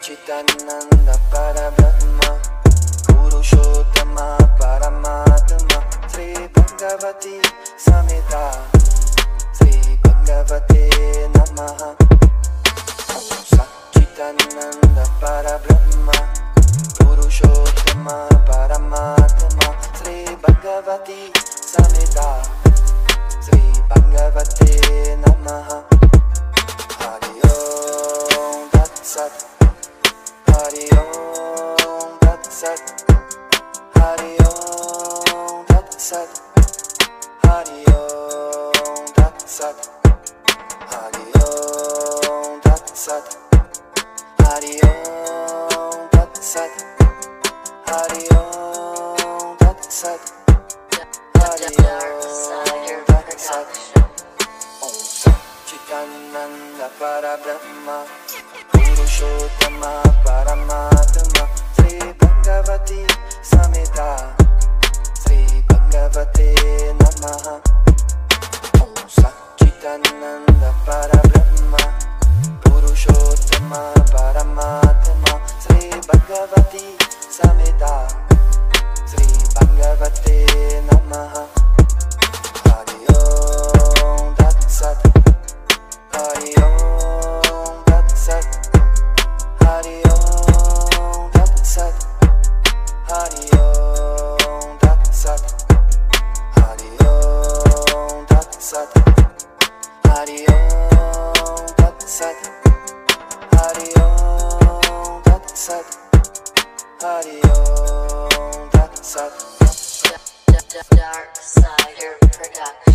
Chidananda para Brahma Purushottama Paramatma Sri Bhagavati Sri Bhagavate Namaha para Brahma Purushottama Paramatma set Harion dak set Harion dak set Harion dak set Harion dak set Harion dak set Harion dak set Chidananda para Brahma Purushottama. para Yogananda Parabrahma Purushottama Paramatma. Sri Bhagavati Samhita. Sri Bhagavate Namaha. Hari Om Tat Sat. Hari Om Tat Sat. Hari Om Tat Sat. Hari Om Tat Sat. Hari Om Tat Sat. Audio. Dark Production.